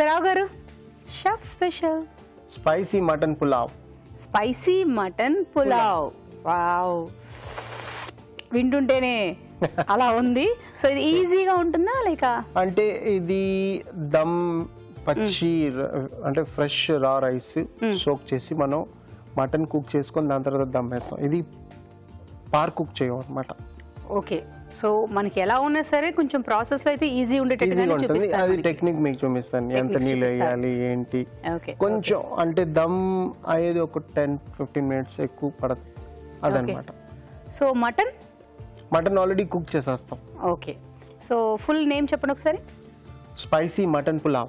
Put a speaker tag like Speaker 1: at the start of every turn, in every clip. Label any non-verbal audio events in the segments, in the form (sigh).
Speaker 1: Rao garu shop special
Speaker 2: spicy mutton pulao
Speaker 1: spicy mutton pulao wow వింటుంటేనే (laughs) అలా ఉంది. So ఇది ఈజీగా ఉంటుందా లేక?
Speaker 2: అంటే ఇది దమ్ పచ్చి అంటే ఫ్రెష్ రా రైస్ సోక్ చేసి మనం మటన్ కుక్ చేసుకొని దాని తర్వాత దమ్ వేస్తాం. ఇది పార్ కుక్ చేయం అనమాట
Speaker 1: ఓకే. సో మనకి ఎలా ఉన్నా సరే కొంచెం ప్రాసెస్లో అయితే ఈజీ
Speaker 2: ఈజీగా అది టెక్నిక్ మీకు చూపిస్తాను. ఎంత నీళ్ళు
Speaker 1: చూపిస్తారు.
Speaker 2: వేయాలి ఏంటి?
Speaker 1: ఓకే.
Speaker 2: కొంచెం అంటే దమ్ అయ్యేది ఒక టెన్ ఫిఫ్టీన్ మినిట్స్ ఎక్కువ పడదు అదనమాట.
Speaker 1: So mutton?
Speaker 2: Mutton already cook చేసేస్తాం.
Speaker 1: ఓకే. సో ఫుల్ నేమ్ చెప్పండి ఒకసారి.
Speaker 2: Spicy mutton pulao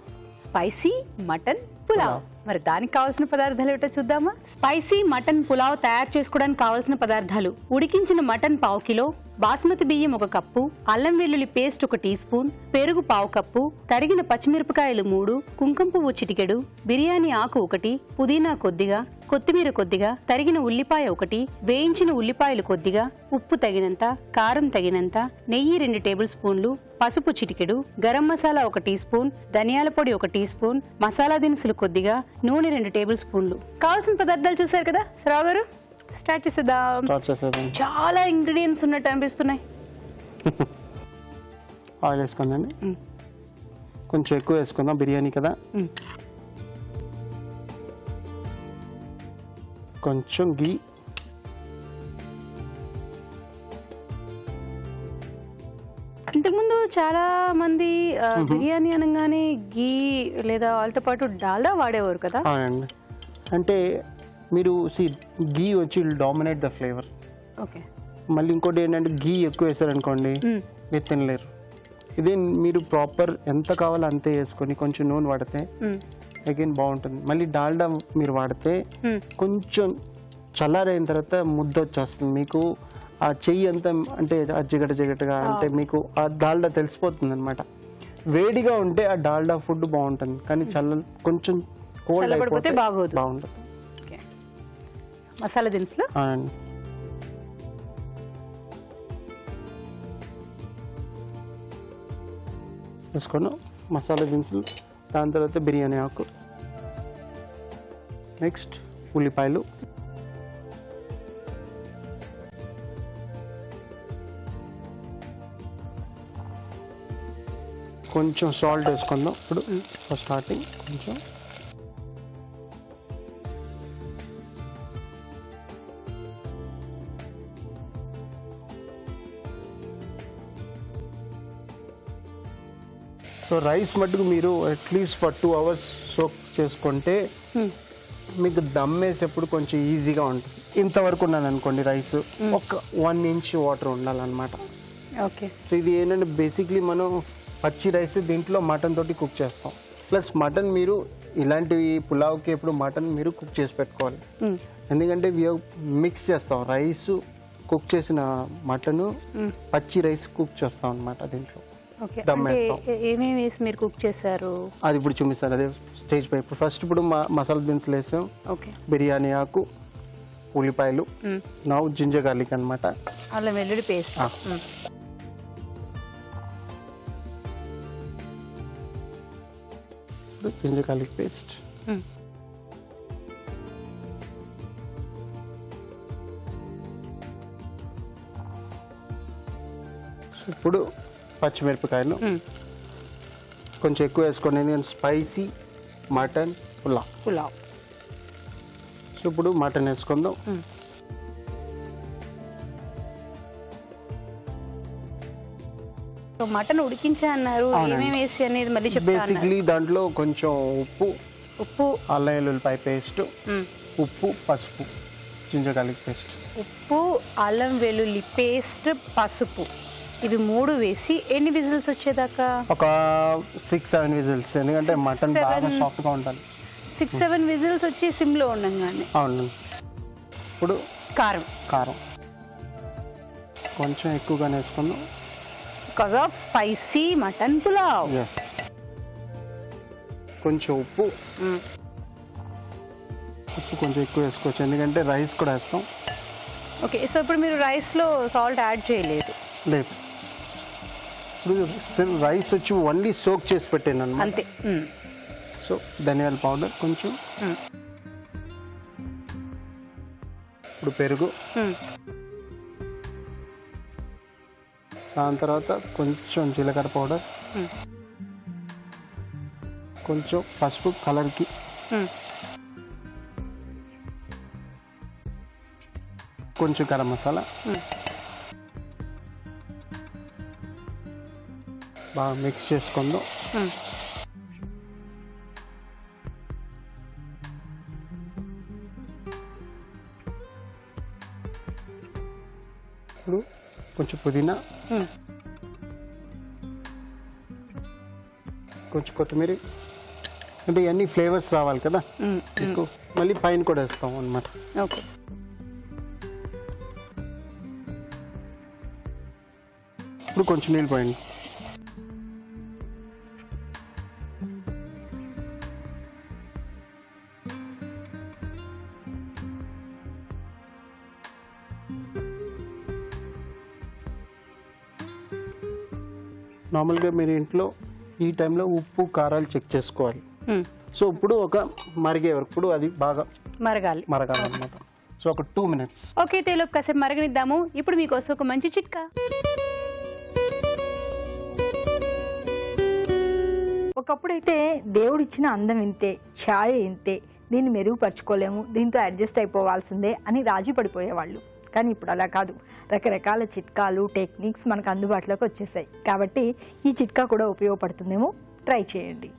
Speaker 1: spicy mutton pulao. మరి దానికి కావాల్సిన పదార్థాలు ఏమిటో చూద్దామా? స్పైసీ మటన్ పులావ్ తయారు చేసుకోవడానికి కావాల్సిన పదార్థాలు. ఉడికించిన మటన్ పావు కిలో బాస్మతి బియ్యం ఒక కప్పు అల్లం వెల్లుల్లి పేస్ట్ ఒక టీ స్పూన్ పెరుగు పావు కప్పు తరిగిన పచ్చిమిరపకాయలు మూడు కుంకుమ పువ్వు చిటికెడు బిర్యానీ ఆకు ఒకటి పుదీనా కొద్దిగా కొత్తిమీర కొద్దిగా తరిగిన ఉల్లిపాయ ఒకటి వేయించిన ఉల్లిపాయలు కొద్దిగా ఉప్పు తగినంత కారం తగినంత నెయ్యి రెండు టేబుల్ స్పూన్లు పసుపు చిటికెడు గరం మసాలా ఒక టీ స్పూన్ ధనియాల పొడి ఒక టీ స్పూన్ మసాలా దినుసులు కొద్దిగా నూనె రెండు టేబుల్ స్పూన్లు. కావాల్సిన పదార్థాలు చూసారు కదా శ్రావ్ గారు? స్టార్ట్ చేసేద్దాం. చాలా ఇంగ్రీడియంట్స్ ఉన్నట్టు అనిపిస్తున్నాయి. (laughs)
Speaker 2: ఆయిల్ వేసుకుందండి. కొంచెం ఎక్కువ వేసుకుందాం బిర్యానీ కదా. కొంచెం గీ
Speaker 1: చాలా మంది బిర్యానీ అనగానే గీ లేదా వాళ్ళతో పాటు డాల్డా వాడేవారు కదా?
Speaker 2: అవునండి. అంటే మీరు సి గీ వచ్చి డామినేట్ ద ఫ్లేవర్
Speaker 1: ఓకే.
Speaker 2: మళ్ళీ ఇంకోటి ఏంటంటే గీ ఎక్కువ వేసారనుకోండి. మీరు తినలేరు. ఇదే మీరు ప్రాపర్ ఎంత కావాలో అంతే వేసుకొని కొంచెం నూనె వాడితే. అగైన్ బాగుంటుంది. మళ్ళీ డాల్డా మీరు వాడితే. కొంచెం చల్లారైన తర్వాత ముద్ద వచ్చేస్తుంది. మీకు ఆ చెయ్యి అంతా అంటే ఆ జిగట జిగటగా అంటే మీకు ఆ డాల్డా తెలిసిపోతుంది అనమాట వేడిగా ఉంటే ఆ డాల్డా ఫుడ్ బాగుంటుంది కానీ చల్ల కొంచెం కోల్డ్ అయిపోతే
Speaker 1: బాగోదు.
Speaker 2: బాగుంటుంది
Speaker 1: మసాలా దినుసులు?
Speaker 2: అవునండి మసాలా దినుసులు దాని తర్వాత బిర్యానీ ఆకు. నెక్స్ట్ ఉల్లిపాయలు. కొంచెం సాల్ట్ వేసుకుందాం. ఇప్పుడు ఫస్ట్ స్టార్టింగ్ కొంచెం. సో రైస్ మట్టుకు మీరు at least for two hours soak చేసుకుంటే మీకు దమ్ వేసేప్పుడు కొంచెం ఈజీగా ఉంటుంది. ఇంతవరకు ఉన్నాను అనుకోండి రైస్ ఒక వన్ ఇంచ్ వాటర్ ఉండాలన్నమాట.
Speaker 1: ఓకే
Speaker 2: సో ఇది ఏంటంటే బేసిక్లీ మనం పచ్చి రైస్ దీంట్లో మటన్ తోటి కుక్ చేస్తాం. ప్లస్ మటన్ మీరు ఇలాంటివి పులావ్కి ఎప్పుడు మటన్ మీరు కుక్ చేసి పెట్టుకోవాలి. ఎందుకంటే మిక్స్ చేస్తాం. రైస్ కుక్ చేసిన మటన్ పచ్చి రైస్ కుక్ చేస్తాం అన్నమాట దీంట్లో.
Speaker 1: ఏమేమి వేసి మీరు కుక్ చేశారు?
Speaker 2: అది ఇప్పుడు చూపిస్తాను అదే స్టేజ్ పై ఇప్పుడు ఫస్ట్ ఇప్పుడు మసాలా దినుసులు వేసాం.
Speaker 1: ఓకే.
Speaker 2: బిర్యానీ ఆకు ఉల్లిపాయలు నా జింజర్ గార్లిక్ అనమాట
Speaker 1: అల్లం వెల్లుల్లి పేస్ట్.
Speaker 2: ఆ. జింజర్ గార్లిక్ పేస్ట్ ఇప్పుడు పచ్చిమిరపకాయలు. కొంచెం ఎక్కువ వేసుకోండి. ఎందుకంటే spicy mutton pulao.
Speaker 1: Pulao.
Speaker 2: So ఇప్పుడు మటన్ వేసుకుందాం.
Speaker 1: మటన్ ఉడికించే అన్నారు. ఏమేమి వేసి అనేది మళ్ళీ
Speaker 2: బేసిక్లీ దాంట్లో కొంచెం ఉప్పు
Speaker 1: ఉప్పు.
Speaker 2: అల్లం వెల్లుల్లిపాయ పేస్ట్. ఉప్పు పసుపు జింజర్ గార్లిక్ పేస్ట్.
Speaker 1: ఉప్పు అల్లం వెల్లుల్లి పేస్ట్ పసుపు. ఇవి మూడు వేసి ఎన్ని విజిల్స్ వచ్చేదాకా?
Speaker 2: ఒక సిక్స్ సెవెన్ విజిల్స్. ఎందుకంటే మటన్ బాగా. సాఫ్ట్గా ఉంటుంది
Speaker 1: సిక్స్ సెవెన్ విజిల్స్ వచ్చి సిమ్లో ఉండంగానే.
Speaker 2: అవును. ఇప్పుడు
Speaker 1: కారం.
Speaker 2: కారం. కొంచెం ఎక్కువగానే వేసుకుందాం.
Speaker 1: Because of spicy mutton pulao
Speaker 2: కొంచెం ఉప్పు. ఉప్పు కొంచెం ఎక్కువ వేసుకోవచ్చు. ఎందుకంటే రైస్ కూడా వేస్తాం.
Speaker 1: ఓకే సో ఇప్పుడు మీరు రైస్లో సాల్ట్ యాడ్ చేయలేదు.
Speaker 2: లేదు. ఇప్పుడు రైస్ వచ్చి ఓన్లీ సోక్ చేసి పెట్టాను అనమాట
Speaker 1: అంతే.
Speaker 2: సో ధనియాల పౌడర్ కొంచెం.
Speaker 1: మ్మ్.
Speaker 2: ఇప్పుడు పెరుగు. దాని తర్వాత కొంచెం జీలకర్ర పౌడర్. కొంచెం పసుపు కలర్కి. కొంచెం గరం మసాలా. బాగా మిక్స్ చేసుకుందాం కొంచెం పుదీనా.
Speaker 1: మ్మ్.
Speaker 2: కొంచెం కొత్తిమీర. అంటే ఇవన్నీ ఫ్లేవర్స్ రావాలి కదా.
Speaker 1: మ్మ్.
Speaker 2: ఎక్కువ. మళ్ళీ పైన కూడా వేస్తాం అనమాట
Speaker 1: ఓకే.
Speaker 2: ఇప్పుడు కొంచెం నీళ్ళు పోయండి. నార్మల్గా మీరు ఇంట్లో ఈ టైంలో ఉప్పు కారాలు చెక్ చేసుకోవాలి. సో ఇప్పుడు ఒక మరిగే వరకు ఇప్పుడు అది బాగా
Speaker 1: మరగాలి.
Speaker 2: మరగాలన్నమాట. సో ఒక టూ మినిట్స్.
Speaker 1: ఓకే తేలోపు కాసేపు మరగనిద్దాము. ఇప్పుడు మీకోసం ఒక మంచి చిట్కా.
Speaker 3: ఒకప్పుడైతే దేవుడిచ్చిన అందం ఇంతే ఛాయ ఇంతే. దీన్ని మెరుగుపరచుకోలేము దీంతో అడ్జస్ట్ అయిపోవాల్సిందే అని రాజీ పడిపోయేవాళ్ళు. కానీ ఇప్పుడు అలా కాదు. రకరకాల చిట్కాలు టెక్నిక్స్ మనకు అందుబాటులోకి వచ్చేసాయి. కాబట్టి ఈ చిట్కా కూడా ఉపయోగపడుతుందేమో ట్రై చేయండి.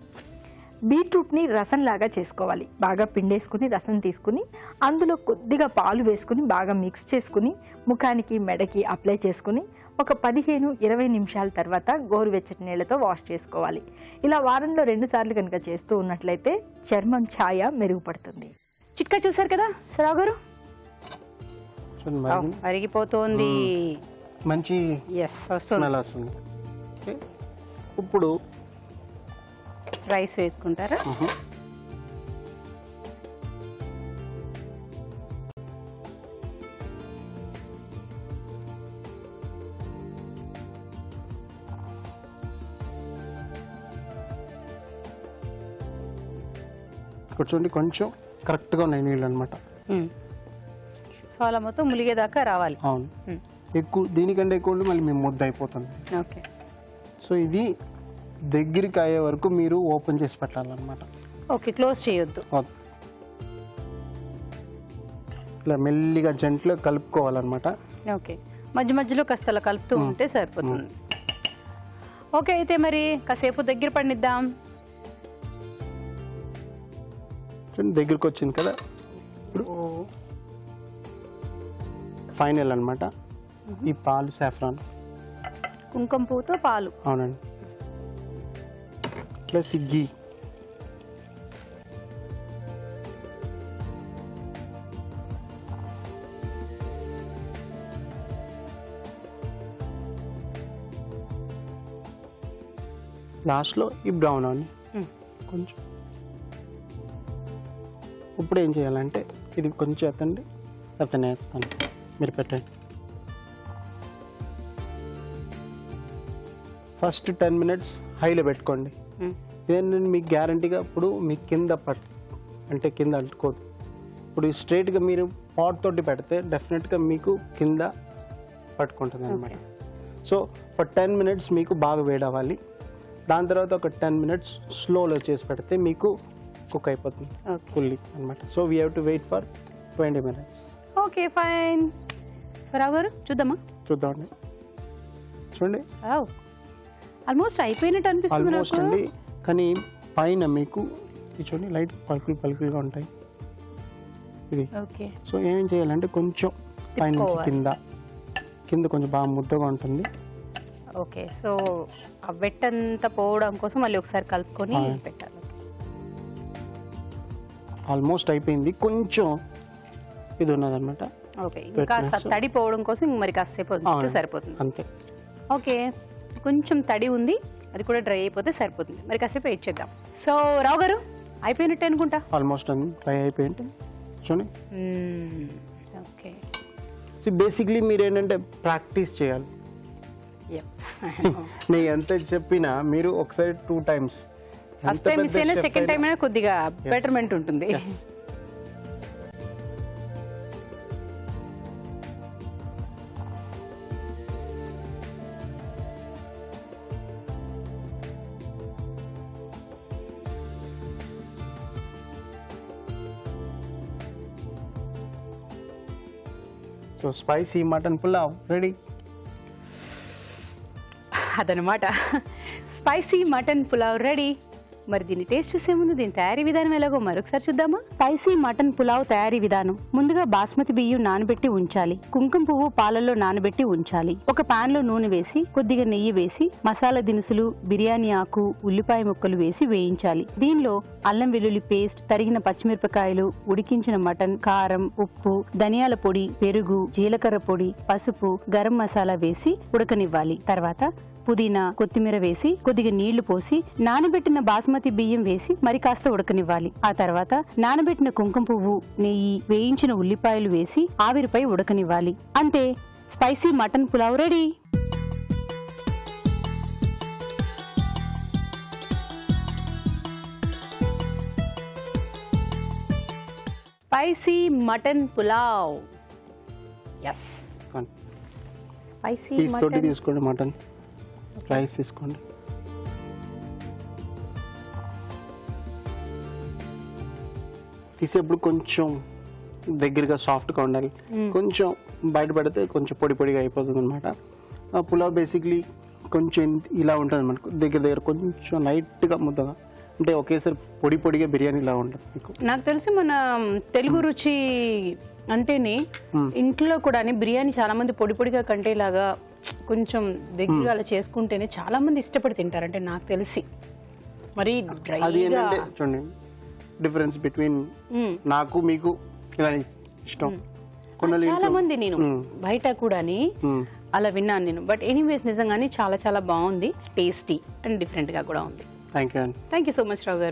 Speaker 3: బీట్రూట్ని రసంలాగా చేసుకోవాలి. బాగా పిండేసుకుని రసం తీసుకుని అందులో కొద్దిగా పాలు వేసుకుని బాగా మిక్స్ చేసుకుని ముఖానికి మెడకి అప్లై చేసుకుని ఒక పదిహేను ఇరవై నిమిషాల తర్వాత గోరువెచ్చటి నీళ్ళతో వాష్ చేసుకోవాలి. ఇలా వారంలో రెండుసార్లు కనుక చేస్తూ ఉన్నట్లయితే చర్మం ఛాయ మెరుగుపడుతుంది.
Speaker 1: చిట్కా చూసారు కదా సరావు గారు? మరిగిపోతోంది
Speaker 2: మంచి
Speaker 1: ఎస్ వస్తుంది.
Speaker 2: స్మెల్ వస్తుంది. ఇప్పుడు
Speaker 1: రైస్ వేసుకుంటారా?
Speaker 2: చూడండి కొంచెం కరెక్ట్గా ఉన్నాయి నీళ్ళు అనమాట
Speaker 1: అలా మొత్తం ములిగేదాకా రావాలి.
Speaker 2: అవును. ఎక్కువ దీనికంటే ఎక్కువ ఉంటే మళ్ళీ మేము ముద్ద అయిపోతుంది
Speaker 1: ఓకే.
Speaker 2: సో ఇది దగ్గరికి అయ్యే వరకు మీరు ఓపెన్ చేసి పెట్టాలన్నమాట.
Speaker 1: ఓకే క్లోజ్ చేయొద్దు.
Speaker 2: ఇలా మెల్లిగా జంట్లో కలుపుకోవాలన్నమాట.
Speaker 1: ఓకే. మధ్య మధ్యలో కాస్త అలా కలుపుతూ ఉంటే సరిపోతుంది. ఓకే అయితే మరి కాసేపు దగ్గర పడిద్దాం.
Speaker 2: చూడండి దగ్గరికి వచ్చింది కదా. ఫైనల్ అన్నమాట. ఈ పాలు సాఫ్రాన్.
Speaker 1: కుంకుమ పువ్వుతో పాలు.
Speaker 2: అవునండి. ప్లస్ గీ లాస్ట్లో ఈ బ్రౌన్
Speaker 1: మ్మ్.
Speaker 2: కొంచెం. ఇప్పుడు ఏం చేయాలంటే ఇది కొంచెం ఎత్తండి నేను ఎత్తాను మీరు పెట్టండి. ఫస్ట్ టెన్ మినిట్స్ హైలో పెట్టుకోండి.
Speaker 1: మ్మ్.
Speaker 2: ఇదేంటంటే మీకు గ్యారంటీగా ఇప్పుడు మీ కింద పట్ అంటే కింద అంటుకోదు ఇప్పుడు స్ట్రైట్గా మీరు పాట్ తోటి పెడితే డెఫినెట్గా మీకు కింద పట్టుకుంటుంది అనమాట సో ఫర్ టెన్ మినిట్స్ మీకు బాగా వేడవ్వాలి దాని తర్వాత ఒక టెన్ మినిట్స్ స్లోలో చేసి పెడితే మీకు కుక్ అయిపోతుంది.
Speaker 1: ఓకే
Speaker 2: ఫుల్లీ అనమాట so we have to wait for twenty minutes
Speaker 1: okay fine Rao garu చూద్దామా?
Speaker 2: చూద్దామండి. చూడండి.
Speaker 1: ఆల్మోస్ట్ అయిపోయినట్టు అనిపిస్తుంది
Speaker 2: ఆల్మోస్ట్ అండి. కానీ పైన మీకు చూడండి లైట్ పలుకులు పలుకులుగా ఉంటాయి. ఇది.
Speaker 1: ఓకే.
Speaker 2: సో ఏం చేయాలంటే కొంచెం పైన నుంచి. కింద. కింద కొంచెం బాగా ముద్దగా ఉంటుంది.
Speaker 1: ఓకే. సో ఆ వెట్టంతా పోవడం కోసం మళ్ళీ ఒకసారి కలుపుకొని. పెట్టాలి.
Speaker 2: ఆల్మోస్ట్ అయిపోయింది. కొంచెం ఇది ఉన్నదన్నమాట.
Speaker 1: ఓకే ఇంకా
Speaker 2: Wetness.
Speaker 1: తడి పోవడం కోసం మరి కాసేపు. సరిపోతుంది.
Speaker 2: అంతే.
Speaker 1: ఓకే కొంచెం తడి ఉంది అది కూడా డ్రై అయిపోతే సరిపోతుంది. మరి కాసేపు వెయిట్ చేద్దాం. సో రావు గారు అయిపోయినట్టే అనుకుంటా?
Speaker 2: ఆల్మోస్ట్ ట్రై అయిపోయింది. చూడండి.
Speaker 1: ఓకే.
Speaker 2: సో బేసిక్లీ మీరు ఏంటంటే ప్రాక్టీస్ చేయాలి. (laughs) నేను ఎంత చెప్పినా మీరు ఒకసారి two times.
Speaker 1: First time miss అయినా సెకండ్ టైం అయినా కొద్దిగా బెటర్మెంట్ ఉంటుంది.
Speaker 2: So spicy mutton pulao. Ready
Speaker 1: అదనమాట స్పైసీ మటన్ పులావ్. రెడీ మరి దీన్ని టేస్ట్ చూసే ముందు దీని తయారీ విధానం ఎలాగో మరొకసారి చూద్దామా? స్పైసీ మటన్ పులావ్ తయారీ విధానం. ముందుగా బాస్మతి బియ్యం నానబెట్టి ఉంచాలి. కుంకుమ పువ్వు పాలల్లో నానబెట్టి ఉంచాలి. ఒక పాన్లో నూనె వేసి కొద్దిగా నెయ్యి వేసి మసాలా దినుసులు బిర్యానీ ఆకు ఉల్లిపాయ ముక్కలు వేసి వేయించాలి. దీనిలో అల్లం వెల్లుల్లి పేస్ట్ తరిగిన పచ్చిమిరపకాయలు ఉడికించిన మటన్ కారం ఉప్పు ధనియాల పొడి పెరుగు జీలకర్ర పొడి పసుపు గరం మసాలా వేసి ఉడకనివ్వాలి. తర్వాత పుదీనా కొత్తిమీర వేసి కొద్దిగా నీళ్ళు పోసి నానబెట్టిన బాస్మతి బియ్యం వేసి మరి కాస్త ఉడకనివ్వాలి. ఆ తర్వాత నానబెట్టిన కుంకుమ పువ్వు నెయ్యి వేయించిన ఉల్లిపాయలు వేసి ఆవిరిపై ఉడకనివ్వాలి. అంతే. Spicy mutton pulao ready. Spicy mutton pulao. Yes spicy
Speaker 2: తీసుకోండి మటన్. రైస్ తీసుకోండి. తీసేప్పుడు కొంచెం దగ్గరగా సాఫ్ట్గా ఉండాలి. కొంచెం బయట పెడితే కొంచెం పొడి పొడిగా అయిపోతుంది అనమాట ఆ పులావ్ బేసిక్లీ కొంచెం ఇలా ఉంటుంది మనకు దగ్గర దగ్గర కొంచెం లైట్గా ముద్దగా. అంటే ఒకేసారి పొడి పొడిగా బిర్యానీ ఇలా ఉంటుంది మీకు?
Speaker 1: నాకు తెలిసి మన తెలుగు రుచి అంటేనే ఇంట్లో కూడా బిర్యానీ చాలా మంది పొడి పొడిగా కంటేలాగా కొంచెం దగ్గరగా అలా చేసుకుంటేనే చాలా మంది ఇష్టపడి తింటారు అంటే నాకు తెలిసి. మరి
Speaker 2: అది
Speaker 1: డ్రైగా
Speaker 2: ఏంటంటే చూడండి డిఫరెన్స్ బిట్వీన్ నాకు మీకు ఇలా ఇష్టం.
Speaker 1: చాలా మంది నేను బయట కూడాని
Speaker 2: మ్మ్.
Speaker 1: అలా విన్నాను నేను. బట్ ఎనీవేస్ నిజంగానే చాలా చాలా బాగుంది టేస్టీ అండ్ డిఫరెంట్గా కూడా ఉంది.
Speaker 2: థ్యాంక్ యూ అండి
Speaker 1: thank you so much Rao garu